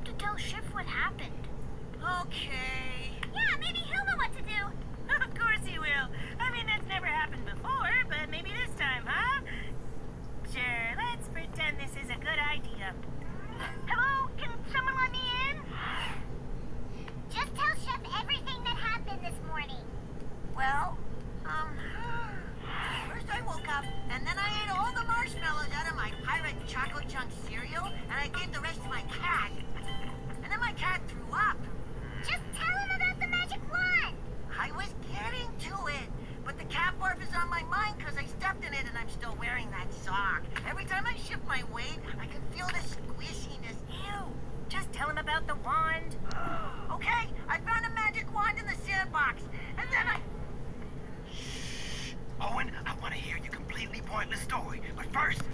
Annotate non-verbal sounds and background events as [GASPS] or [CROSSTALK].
time to tell Chef what happened. Okay. Yeah, maybe he'll know what to do. [LAUGHS] of course he will. I mean, that's never happened before, but maybe this time, huh? Sure, let's pretend this is a good idea. Hello? Can someone let me in? Just tell Chef everything that happened this morning. Well, um... First I woke up, and then I ate all the marshmallows out of my pirate chocolate chunk cereal, and I gave the rest still wearing that sock. Every time I shift my weight, I can feel the squishiness. Ew. Just tell him about the wand. [GASPS] Okay, I found a magic wand in the sandbox, and then I... Shh. Owen, I want to hear your completely pointless story, but first,